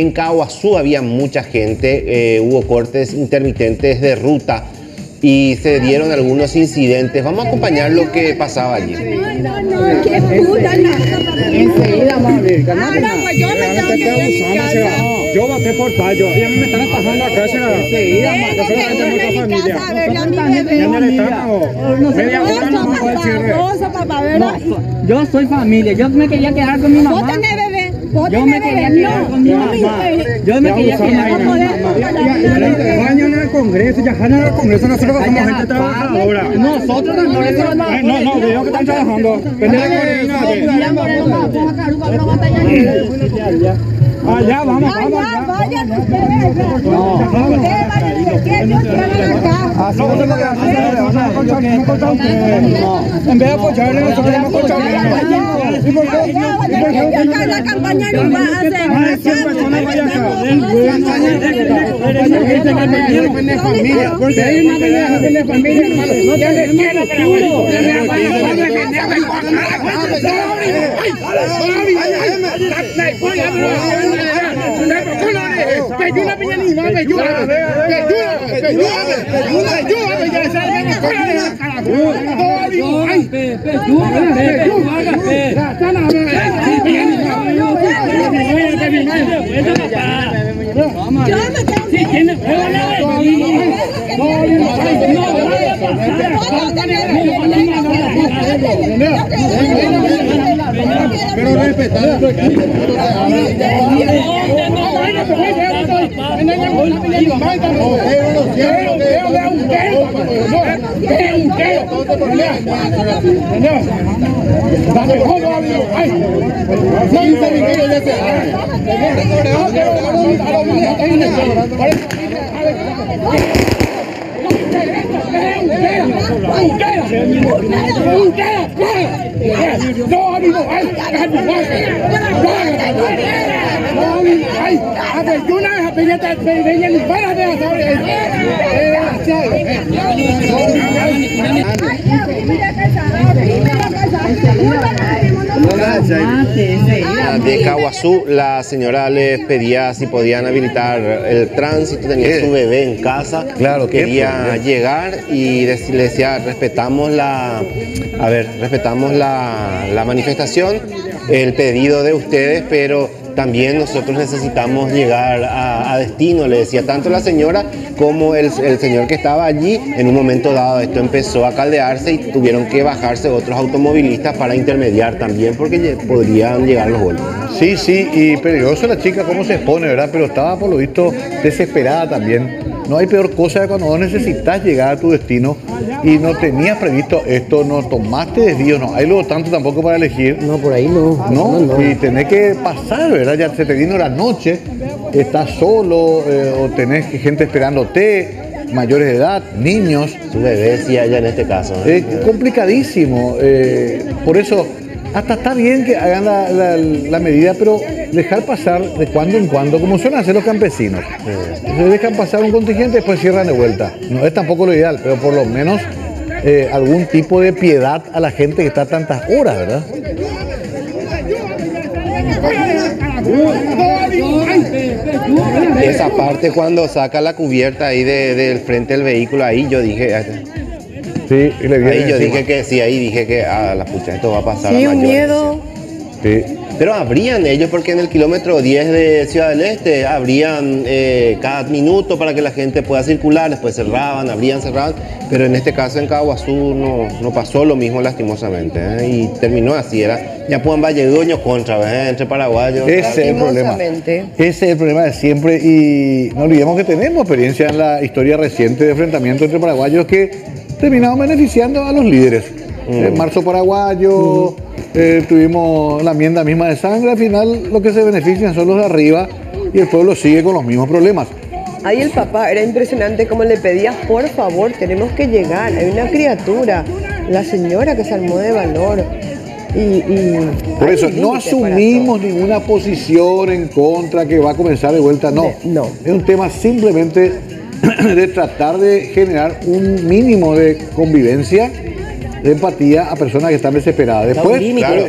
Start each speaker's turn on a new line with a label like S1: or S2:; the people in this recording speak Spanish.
S1: En Caguazú había mucha gente, eh, hubo cortes intermitentes de ruta y se dieron algunos incidentes. Vamos a acompañar lo que pasaba allí.
S2: No, no, qué puta
S3: Enseguida vamos a abrir,
S2: yo me a.
S3: Yo voté por fallo y a mí me están atajando acá. Enseguida,
S2: Tengo que irme a mi casa a ver a mi bebé.
S3: Ya no le estamos. Media hora no
S2: papá, ¿verdad?
S4: Yo soy familia, yo me quería quedar con mi mamá. Yo me quería quedar
S2: No,
S4: con mi
S2: no,
S4: mamá. Yo me
S3: Ya
S4: quería quedar con mi mamá.
S3: Vayan al Congreso, ya vayan al Congreso, nosotros somos gente trabajadora.
S4: Nosotros no, eso no.
S3: No, no, veo que están trabajando. Allá, vamos,
S2: Allá,
S3: vamos.
S2: vayan ustedes. Ustedes vayan y se queden, yo quiero acá.
S3: Así no se lo van a hacer, ayúdame, ya ni mames, ayúdame, ayúdame, ayúdame, ayúdame, ya sabes, ayúdame, ayúdame,
S2: ayúdame, acolchar ustedes. No va a hacer.
S3: Más de 100 personas vayan acá. Porque hay una pelea de familia, hermano. No te quiero, pero
S2: Yo me tengo que ir.
S3: Pero respetar tu equipo.
S1: De Caguazú, la señora les pedía si podían habilitar el tránsito, tenía su bebé en casa,
S5: Claro,
S1: quería
S5: problema.
S1: llegar y le decía, respetamos la, a ver, respetamos la, la manifestación, el pedido de ustedes, pero también nosotros necesitamos llegar a, a destino, le decía tanto la señora como el, el señor que estaba allí. En un momento dado esto empezó a caldearse y tuvieron que bajarse otros automovilistas para intermediar también porque podrían llegar los golpes.
S5: Sí, sí, y peligroso la chica, cómo se expone, ¿verdad? Pero estaba por lo visto desesperada también. No hay peor cosa que cuando vos necesitas llegar a tu destino y no tenías previsto esto, no tomaste desvío, no hay luego tanto tampoco para elegir.
S4: No, por ahí no.
S5: No, y tenés que pasar, ¿verdad? Ya se te vino la noche, estás solo eh, o tenés gente esperándote, mayores de edad, niños.
S1: Su bebé sí allá en este caso. ¿eh?
S5: Es complicadísimo. eh, por eso, hasta está bien que hagan la, la- la medida, pero dejar pasar de cuando en cuando, como suelen hacer los campesinos. Se dejan pasar un contingente y después cierran de vuelta. No es tampoco lo ideal, pero por lo menos eh, algún tipo de piedad a la gente que está tantas horas, ¿verdad?
S1: Esa parte cuando saca la cubierta ahí de- del frente del vehículo, ahí yo dije, ah,
S5: Sí, y le viene
S1: ahí yo
S5: encima.
S1: dije que sí, ahí dije que a la pucha, esto va a pasar
S6: Sí,
S1: a
S6: un miedo.
S5: Sí.
S1: Pero abrían ellos porque en el kilómetro 10 de Ciudad del Este abrían eh, cada minuto para que la gente pueda circular, después cerraban, abrían, cerraban, pero en este caso en Caguazú no, no pasó lo mismo lastimosamente ¿eh? y terminó así, era ya puedan vallegoños contra, ¿eh? entre paraguayos.
S5: Ese es el problema. Ese es el problema de siempre y no olvidemos que tenemos experiencia en la historia reciente de enfrentamiento entre paraguayos que terminaron beneficiando a los líderes. En marzo paraguayo, eh, tuvimos la enmienda misma de sangre, al final lo que se benefician son los de arriba y el pueblo sigue con los mismos problemas.
S6: Ahí el papá, era impresionante como le pedía, por favor, tenemos que llegar. Hay una criatura, la señora que se armó de valor. Y, y
S5: Por eso, no asumimos ninguna posición en contra que va a comenzar de vuelta, no.
S6: De- no.
S5: Es un tema simplemente de tratar de generar un mínimo de convivencia, empatía a personas que están desesperadas. Después, claro,